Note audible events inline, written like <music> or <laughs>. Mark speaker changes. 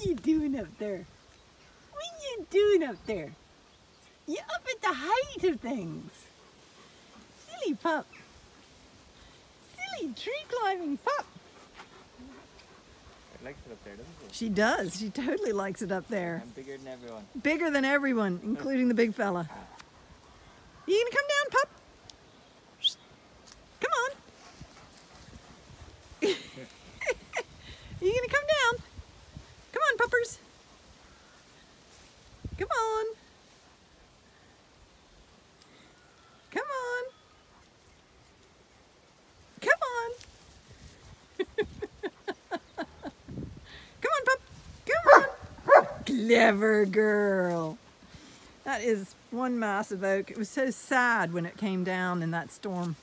Speaker 1: What you doing up there? What are you doing up there? You're up at the height of things. Silly pup. Silly tree climbing pup.
Speaker 2: It likes it up there, doesn't it?
Speaker 1: She does. She totally likes it up there.
Speaker 2: I'm bigger than everyone.
Speaker 1: Bigger than everyone, including the big fella. Ah. You gonna come down, pup? Come on. <laughs> you gonna come puppers. Come on. Come on. Come on. <laughs> Come on, pup. Come on. Clever girl. That is one massive oak. It was so sad when it came down in that storm.